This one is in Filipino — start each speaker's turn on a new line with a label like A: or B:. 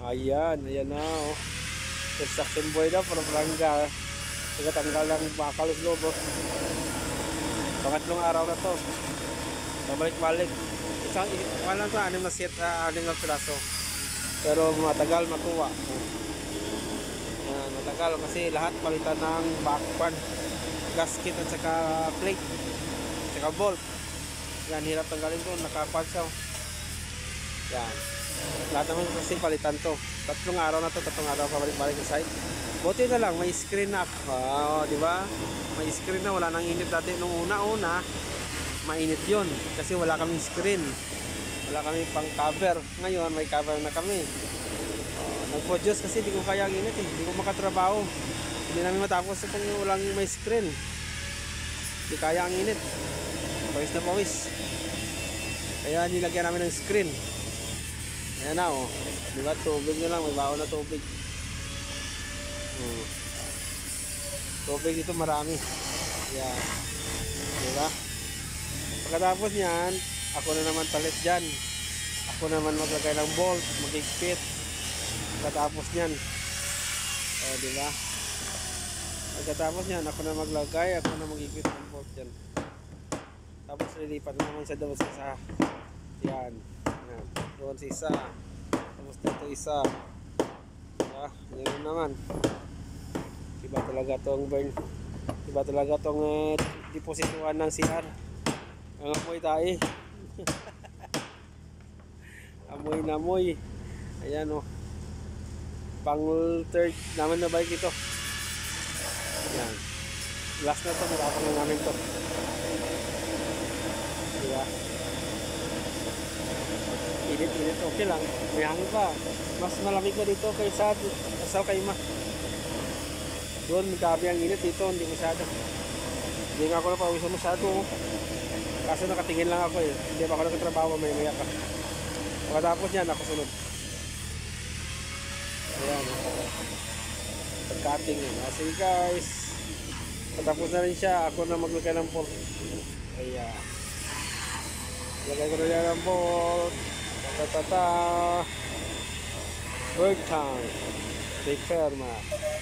A: Ayan, ayan na oh. Construction boy na, parang prangga. Tagatanggal ng bakal sa loob oh. Pangatlong araw na to. Babalik-balik. Isang, wala sa anim na set, ah, anim na piraso. Pero matagal makuha. Yan, matagal kasi lahat palitan ng backpan, gasket at saka plate, at saka bolt. Yan, hirap tanggalin to, nakapan siya. oh. Yan. Lahat naman kasi palitan to. Tatlong araw na to, tatlong araw pabalik-balik sa site. Buti na lang, may screen na. Oh, di ba? May screen na, wala nang init dati. Nung una-una, mainit yon kasi wala kaming screen. Wala kami pang cover. Ngayon, may cover na kami. Oh, Nag-produce kasi di ko kaya ang init eh. Ko makatrabaho. Hindi namin matapos kung walang may screen. Di kaya ang init. Pawis na pawis. Kaya nilagyan namin ng screen. Ayan na oh. Di ba tubig na lang. May baon na tubig. Hmm. Tubig dito marami. Ayan. Di? Pagkatapos niyan, ako na naman palit dyan. Ako naman maglagay ng bolt, magigpit. Pagkatapos niyan. O, di ba? Pagkatapos niyan, ako na maglagay, ako na magigpit ng bolt dyan. Tapos lilipat na naman sa doon sa isa. Yan. Yan. Doon sa isa. Tapos dito isa. Diba? Yan naman. Iba talaga tong burn. Iba talaga tong uh, deposituan ng CR. Ang amoy tayo. amoy na amoy. Ayan o. Oh. Pang third naman na bike ito. Ayan. Last na to. Matapang na namin to. Diba? Init-init. Okay lang. May hangin pa. Mas malamig ko dito kaysa sa kayma. Doon, gabi ang init dito. Hindi masyado. Hindi nga ako napawisan masyado. oh. Kaso nakatingin lang ako eh. Hindi pa ako nagtatrabaho, may maya ka. Pagkatapos niyan, ako sunod. Ayan. Pag-cutting yun. Ah, sige guys. Patapos na rin siya. Ako na maglagay ng bolt. Ayan. Lagay ko na yan ng bolt. Ta ta ta. Work time. Take care, man.